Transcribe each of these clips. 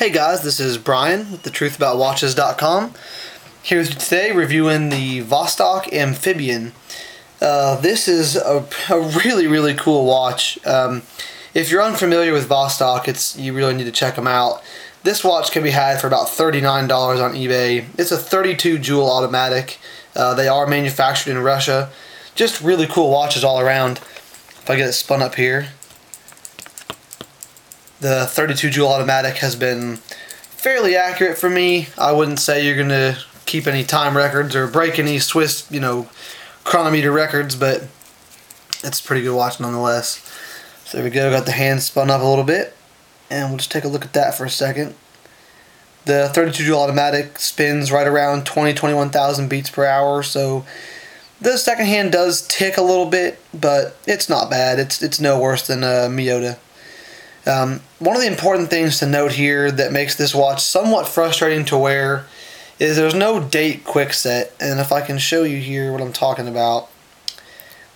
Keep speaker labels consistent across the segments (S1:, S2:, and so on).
S1: Hey guys, this is Brian with thetruthaboutwatches.com. Here with today reviewing the Vostok Amphibian. Uh, this is a, a, really, really cool watch. Um, if you're unfamiliar with Vostok, it's you really need to check them out. This watch can be had for about $39 on eBay. It's a 32 jewel automatic. Uh, they are manufactured in Russia. Just really cool watches all around. If I get it spun up here the 32 jewel automatic has been fairly accurate for me. I wouldn't say you're going to keep any time records or break any Swiss, you know, chronometer records, but it's a pretty good watch nonetheless. So there we go, got the hand spun up a little bit, and we'll just take a look at that for a second. The 32 jewel automatic spins right around 20 21,000 beats per hour, so the second hand does tick a little bit, but it's not bad. It's it's no worse than a Miyota. Um, one of the important things to note here that makes this watch somewhat frustrating to wear is there's no date quick set, and if I can show you here what I'm talking about,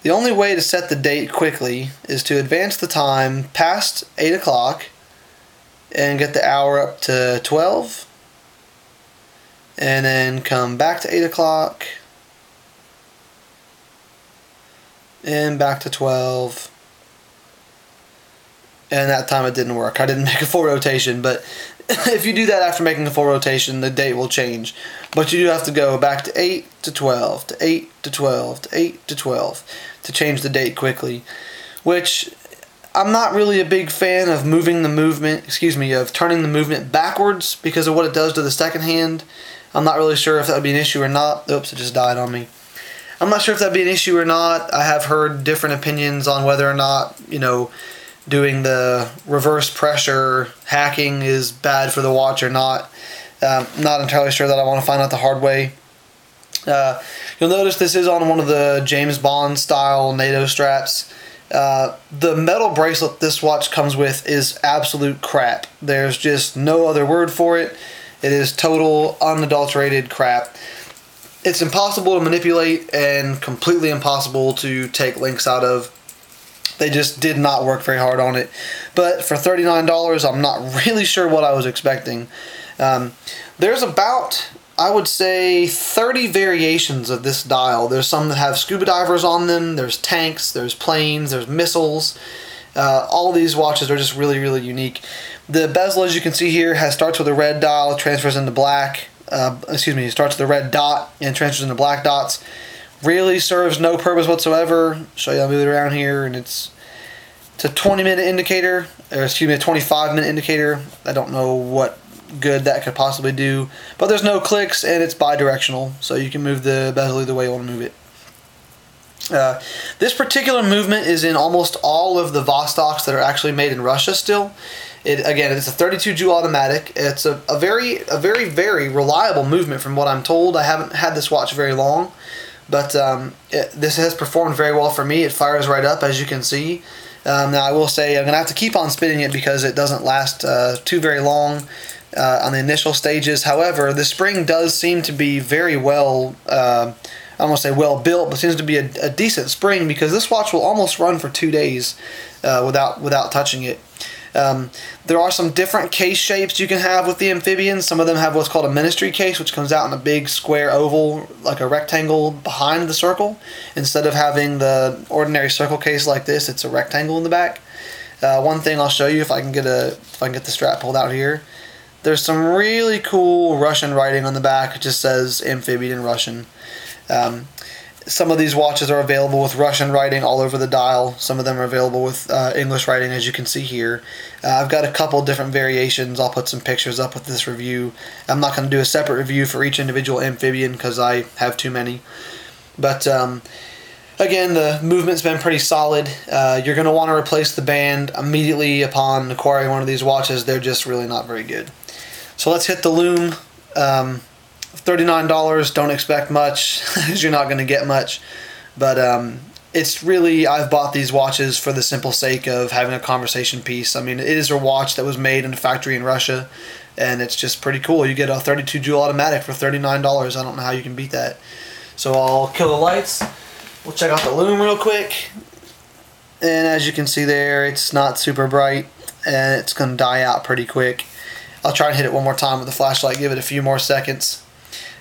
S1: the only way to set the date quickly is to advance the time past 8 o'clock and get the hour up to 12, and then come back to 8 o'clock and back to 12 and that time it didn't work. I didn't make a full rotation, but if you do that after making a full rotation, the date will change. But you do have to go back to 8 to 12, to 8 to 12, to 8 to 12 to change the date quickly, which I'm not really a big fan of moving the movement, excuse me, of turning the movement backwards because of what it does to the second hand. I'm not really sure if that would be an issue or not. Oops, it just died on me. I'm not sure if that'd be an issue or not. I have heard different opinions on whether or not, you know, doing the reverse pressure hacking is bad for the watch or not. Um, not entirely sure that I want to find out the hard way. Uh, you'll notice this is on one of the James Bond style NATO straps. Uh, the metal bracelet this watch comes with is absolute crap. There's just no other word for it. It is total unadulterated crap. It's impossible to manipulate and completely impossible to take links out of. They just did not work very hard on it. But for $39, I'm not really sure what I was expecting. Um, there's about, I would say, 30 variations of this dial. There's some that have scuba divers on them, there's tanks, there's planes, there's missiles. Uh, all these watches are just really, really unique. The bezel, as you can see here, has starts with a red dial, transfers into black. Uh, excuse me, starts with a red dot and transfers into black dots really serves no purpose whatsoever. Show you, I'll move it around here, and it's it's a 20 minute indicator, or excuse me, a 25 minute indicator. I don't know what good that could possibly do, but there's no clicks and it's bi-directional, so you can move the bezel either way you want to move it. Uh, this particular movement is in almost all of the Vostoks that are actually made in Russia still. It, again, it's a 32 jewel automatic. It's a, a very, a very, very reliable movement from what I'm told. I haven't had this watch very long, but um, it, this has performed very well for me. It fires right up, as you can see. Um, now, I will say I'm going to have to keep on spinning it because it doesn't last uh, too very long uh, on the initial stages. However, the spring does seem to be very well, uh, I to say well built, but seems to be a, a, decent spring because this watch will almost run for two days uh, without without touching it. Um, there are some different case shapes you can have with the amphibians. Some of them have what's called a ministry case, which comes out in a big square oval, like a rectangle behind the circle. Instead of having the ordinary circle case like this, it's a rectangle in the back. Uh, one thing I'll show you if I can get a if I can get the strap pulled out here. There's some really cool Russian writing on the back. It just says amphibian in Russian. Um, some of these watches are available with Russian writing all over the dial. Some of them are available with uh, English writing, as you can see here. Uh, I've got a couple different variations. I'll put some pictures up with this review. I'm not going to do a separate review for each individual amphibian because I have too many. But um, again, the movement's been pretty solid. Uh, you're going to want to replace the band immediately upon acquiring one of these watches. They're just really not very good. So let's hit the lume. Um, $39, don't expect much, because you're not going to get much. But um, it's really, I've bought these watches for the simple sake of having a conversation piece. I mean, it is a watch that was made in a factory in Russia, and it's just pretty cool. You get a 32 jewel automatic for $39. I don't know how you can beat that. So I'll kill the lights. We'll check out the lume real quick. And as you can see there, it's not super bright, and it's going to die out pretty quick. I'll try and hit it one more time with the flashlight, give it a few more seconds.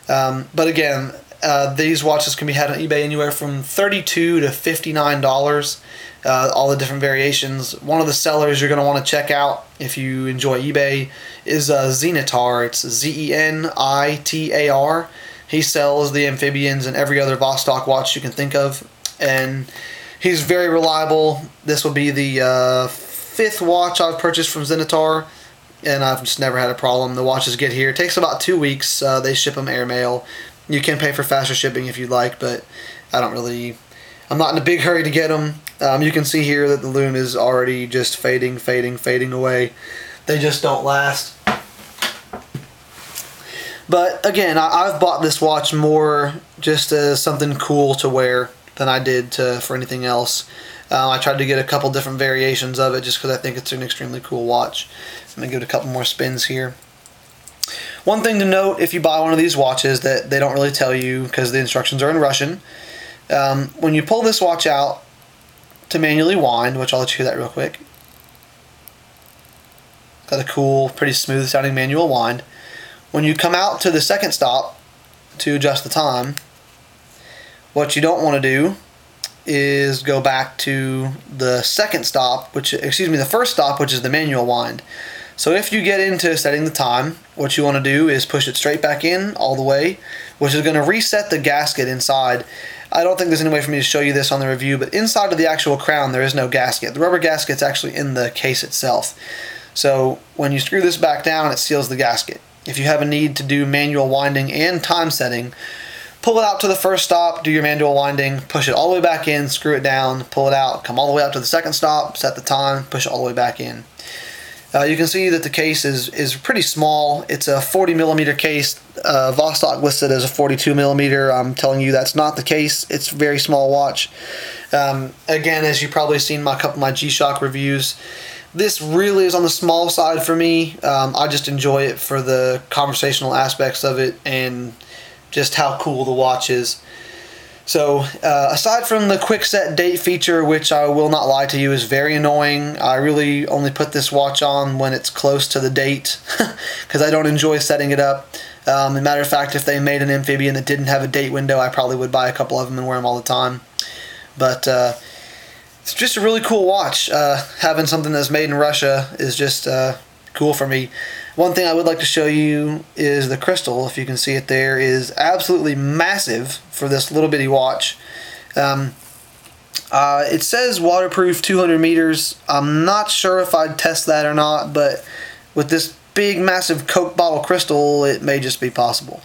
S1: Um, but again, uh, these watches can be had on eBay anywhere from thirty-two to fifty-nine dollars. Uh, all the different variations. One of the sellers you're going to want to check out if you enjoy eBay is uh, Zenitar. It's Z E N I T A R. He sells the amphibians and every other Vostok watch you can think of, and he's very reliable. This will be the uh, fifth watch I've purchased from Zenitar, and I've just never had a problem. The watches get here. It takes about two weeks. Uh, they ship them airmail. You can pay for faster shipping if you'd like, but I don't really. I'm not in a big hurry to get them. Um, you can see here that the lume is already just fading, fading, fading away. They just don't last. But again, I, have bought this watch more just as something cool to wear than I did to, for anything else. Uh, I tried to get a couple different variations of it just because I think it's an extremely cool watch. I'm going to give it a couple more spins here. One thing to note if you buy one of these watches that they don't really tell you because the instructions are in Russian. Um, when you pull this watch out to manually wind, which I'll let you hear that real quick. Got a cool, pretty smooth sounding manual wind. When you come out to the second stop to adjust the time, what you don't want to do is go back to the second stop, which excuse me, the first stop, which is the manual wind. So if you get into setting the time, what you want to do is push it straight back in all the way, which is going to reset the gasket inside. I don't think there's any way for me to show you this on the review, but inside of the actual crown there is no gasket. The rubber gasket's actually in the case itself. So when you screw this back down, it seals the gasket. If you have a need to do manual winding and time setting, pull it out to the first stop, do your manual winding, push it all the way back in, screw it down, pull it out, come all the way out to the second stop, set the time, push it all the way back in. Uh, you can see that the case is, is pretty small. It's a 40 millimeter case. Uh, Vostok listed as a 42 millimeter. I'm telling you that's not the case. It's very small watch. Um, again, as you've probably seen my couple of my G-Shock reviews, this really is on the small side for me. Um, I just enjoy it for the conversational aspects of it and just how cool the watch is. So, uh, aside from the quick set date feature, which I will not lie to you is very annoying, I really only put this watch on when it's close to the date because I don't enjoy setting it up. Um, as a matter of fact, if they made an amphibian that didn't have a date window, I probably would buy a couple of them and wear them all the time. But uh, it's just a really cool watch. Uh, having something that's made in Russia is just uh, cool for me. One thing I would like to show you is the crystal. If you can see it there, is absolutely massive for this little bitty watch. Um, uh, it says waterproof 200 meters. I'm not sure if I'd test that or not, but with this big, massive Coke bottle crystal, it may just be possible.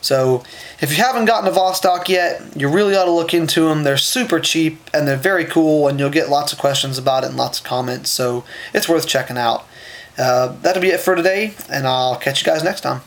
S1: So, if you haven't gotten a Vostok yet, you really ought to look into them. They're super cheap and they're very cool, and you'll get lots of questions about it and lots of comments. So, it's worth checking out. Uh, that'll be it for today, and I'll catch you guys next time.